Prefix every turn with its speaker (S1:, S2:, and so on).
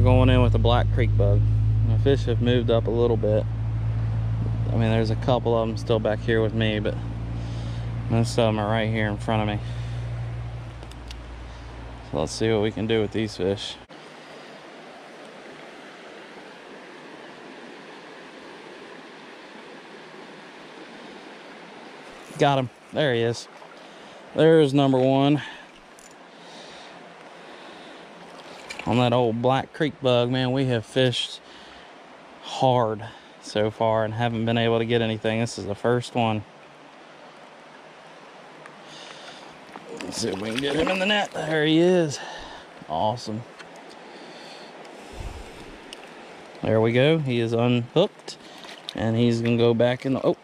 S1: we're going in with a black creek bug. The fish have moved up a little bit. I mean, there's a couple of them still back here with me, but most of them are right here in front of me. So let's see what we can do with these fish. Got him. There he is. There's number one. On that old Black Creek bug, man, we have fished hard so far and haven't been able to get anything. This is the first one. Let's see if we can get him in the net. There he is. Awesome. There we go. He is unhooked and he's gonna go back in the, oh,